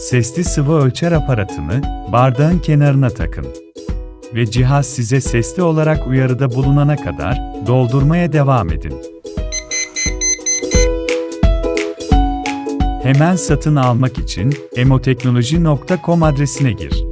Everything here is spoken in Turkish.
Sesli sıvı ölçer aparatını bardağın kenarına takın. Ve cihaz size sesli olarak uyarıda bulunana kadar doldurmaya devam edin. Hemen satın almak için emoteknoloji.com adresine gir.